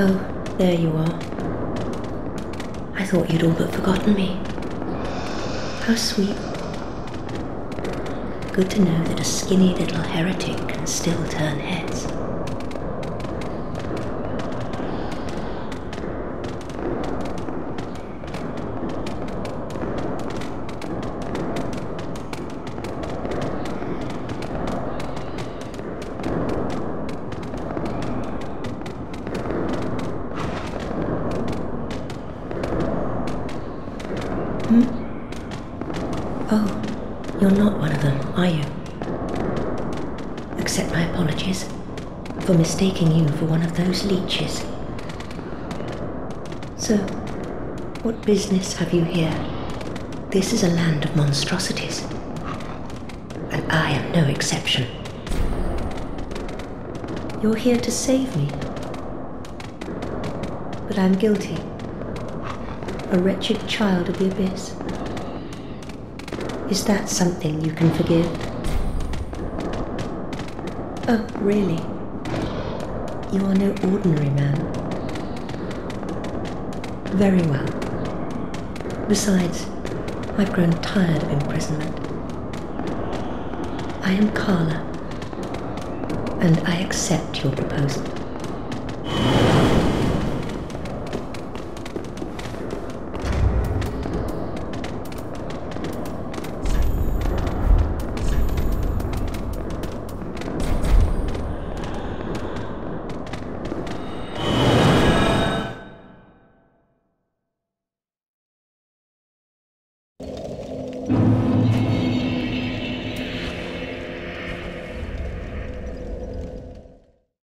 Oh, there you are. I thought you'd all but forgotten me. How sweet. Good to know that a skinny little heretic can still turn heads. Oh, you're not one of them, are you? Accept my apologies for mistaking you for one of those leeches. So, what business have you here? This is a land of monstrosities, and I am no exception. You're here to save me, but I'm guilty. A wretched child of the abyss. Is that something you can forgive? Oh, really? You are no ordinary man. Very well. Besides, I've grown tired of imprisonment. I am Karla, and I accept your proposal.